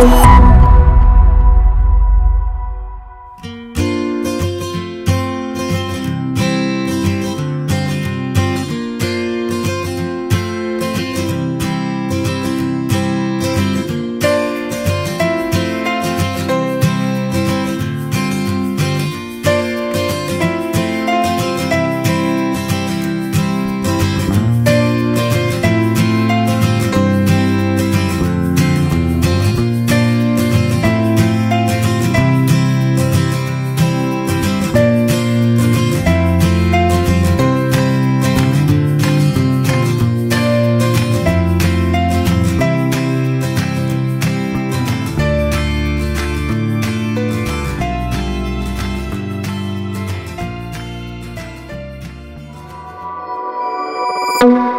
Bye. Thank